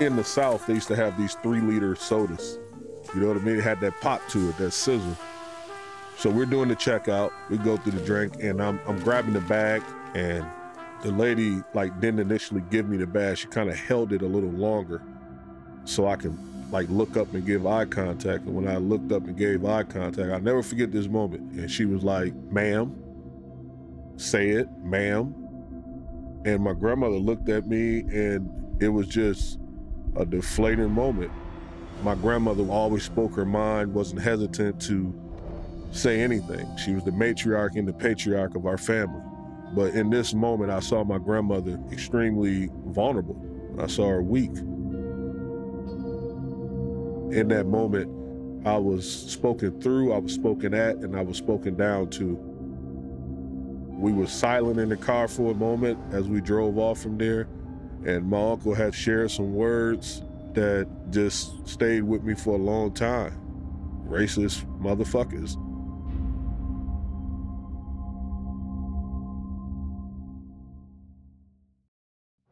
In the South, they used to have these three liter sodas. You know what I mean? It had that pop to it, that sizzle. So we're doing the checkout. We go through the drink, and I'm, I'm grabbing the bag, and the lady like didn't initially give me the bag. She kind of held it a little longer, so I can like look up and give eye contact. And when I looked up and gave eye contact, I'll never forget this moment. And she was like, "Ma'am, say it, ma'am." And my grandmother looked at me, and it was just a deflating moment. My grandmother always spoke her mind, wasn't hesitant to say anything. She was the matriarch and the patriarch of our family. But in this moment, I saw my grandmother extremely vulnerable. I saw her weak. In that moment, I was spoken through, I was spoken at, and I was spoken down to. We were silent in the car for a moment as we drove off from there, and my uncle had shared some words that just stayed with me for a long time. Racist motherfuckers.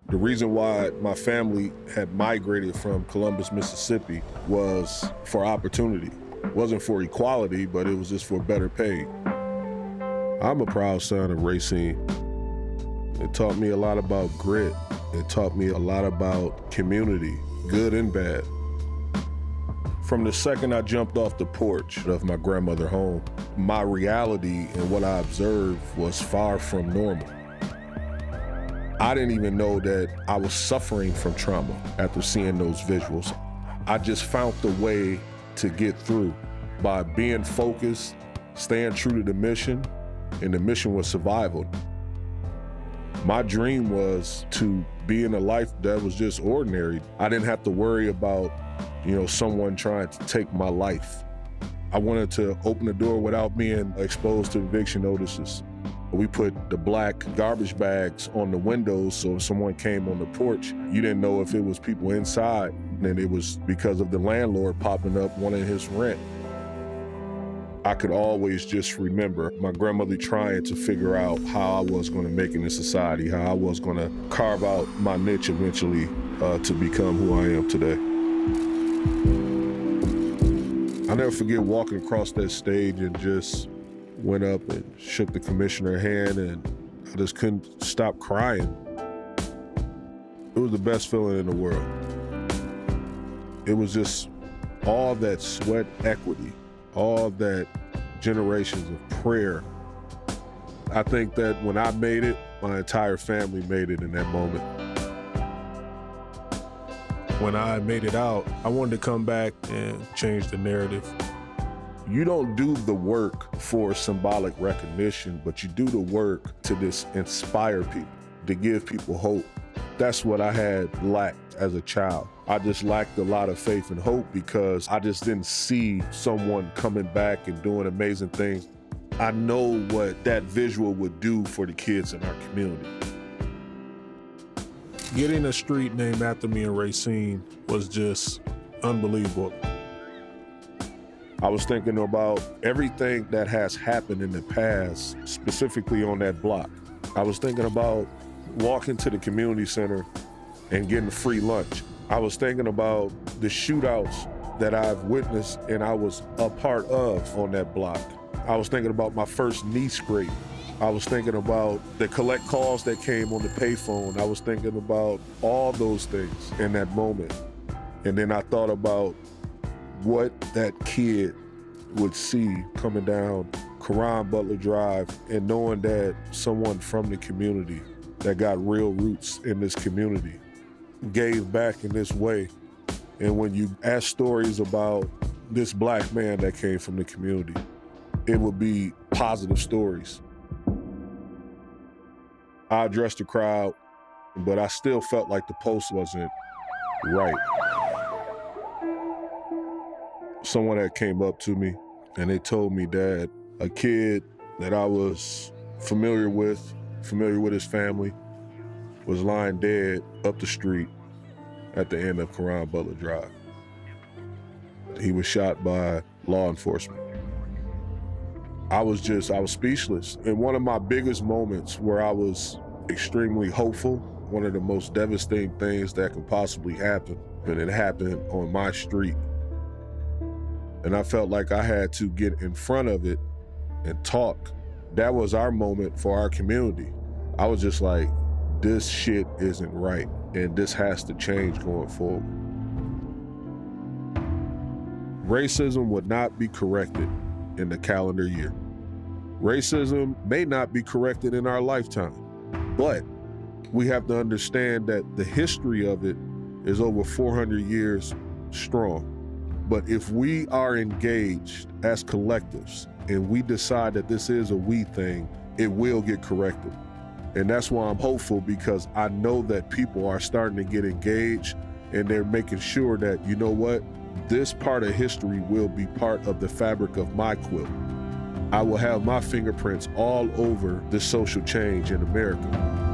The reason why my family had migrated from Columbus, Mississippi was for opportunity. It wasn't for equality, but it was just for better pay. I'm a proud son of Racine. It taught me a lot about grit. It taught me a lot about community, good and bad. From the second I jumped off the porch of my grandmother home, my reality and what I observed was far from normal. I didn't even know that I was suffering from trauma after seeing those visuals. I just found the way to get through by being focused, staying true to the mission, and the mission was survival. My dream was to be in a life that was just ordinary. I didn't have to worry about, you know, someone trying to take my life. I wanted to open the door without being exposed to eviction notices. We put the black garbage bags on the windows so if someone came on the porch, you didn't know if it was people inside. And it was because of the landlord popping up wanting his rent. I could always just remember my grandmother trying to figure out how I was going to make it in society, how I was going to carve out my niche eventually uh, to become who I am today. I'll never forget walking across that stage and just went up and shook the commissioner hand and I just couldn't stop crying. It was the best feeling in the world. It was just all that sweat equity, all that generations of prayer. I think that when I made it, my entire family made it in that moment. When I made it out, I wanted to come back and change the narrative. You don't do the work for symbolic recognition, but you do the work to just inspire people, to give people hope. That's what I had lacked as a child. I just lacked a lot of faith and hope because I just didn't see someone coming back and doing amazing things. I know what that visual would do for the kids in our community. Getting a street named after me in Racine was just unbelievable. I was thinking about everything that has happened in the past, specifically on that block. I was thinking about walking to the community center and getting free lunch. I was thinking about the shootouts that I've witnessed and I was a part of on that block. I was thinking about my first knee scrape. I was thinking about the collect calls that came on the payphone. I was thinking about all those things in that moment. And then I thought about what that kid would see coming down Caron Butler Drive and knowing that someone from the community that got real roots in this community gave back in this way. And when you ask stories about this black man that came from the community, it would be positive stories. I addressed the crowd, but I still felt like the post wasn't right someone that came up to me and they told me that a kid that I was familiar with, familiar with his family, was lying dead up the street at the end of Caron Butler Drive. He was shot by law enforcement. I was just, I was speechless. And one of my biggest moments where I was extremely hopeful one of the most devastating things that could possibly happen. And it happened on my street. And I felt like I had to get in front of it and talk. That was our moment for our community. I was just like, this shit isn't right. And this has to change going forward. Racism would not be corrected in the calendar year. Racism may not be corrected in our lifetime, but we have to understand that the history of it is over 400 years strong. But if we are engaged as collectives and we decide that this is a we thing, it will get corrected. And that's why I'm hopeful because I know that people are starting to get engaged and they're making sure that, you know what, this part of history will be part of the fabric of my quilt. I will have my fingerprints all over this social change in America.